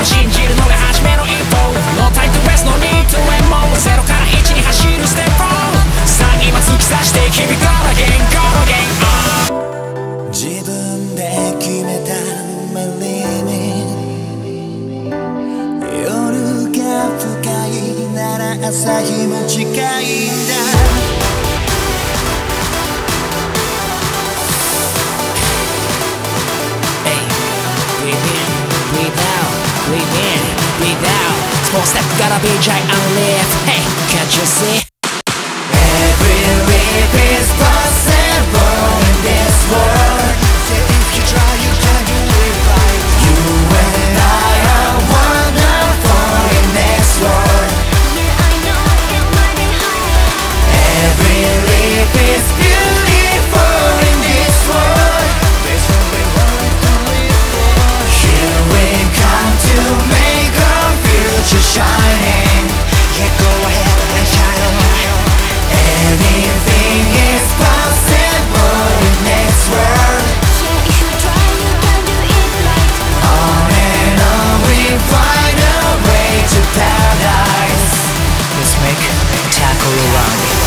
を信じるのが初めの一歩 No time to waste, no need to end もう0から1に走るステップさあ今突き刺して日々 Go again, go again、oh、自分で決めた夜が深いなら朝日も近いんだ Step, gotta be giant and lift Hey, can't you see? around.